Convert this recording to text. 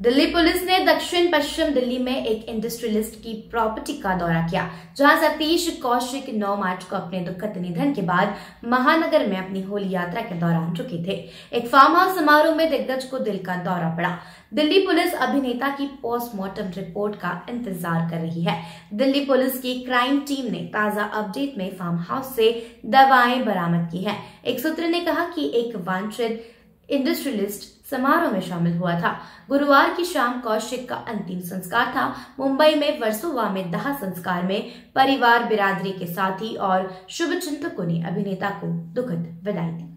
Delhi police ने दक्षिण पश्चिम दिल्ली में एक इंडस्ट्रियलिस्ट की प्रॉपर्टी का दौरा किया, जहाँ सतीश कौशिक 9 मार्च को अपने दुखद निधन के बाद महानगर में अपनी होली यात्रा के दौरान रुके थे। एक फार्म हाउस समारोह में दिग्गज को दिल का दौरा पड़ा। दिल्ली पुलिस अभिनेता की पोस्टमार्टम रिपोर्ट का इंतज़ार कर रही है। दिल्ली पुलिस की क्राइम टीम ने ताज़ा अपडेट में फार्म हाउस से दवाएँ बरामद की है। एक सूत्र ने कहा कि एक वांछित इंडस्ट्रियलिस्ट समारोह में शामिल हुआ था। गुरुवार की शाम कौशिक का अंतिम संस्कार था। मुंबई में वर्सोवा में दाह संस्कार में परिवार बिरादरी के साथी और शुभ चिंतकों ने अभिनेता को दुखद विदाई दी।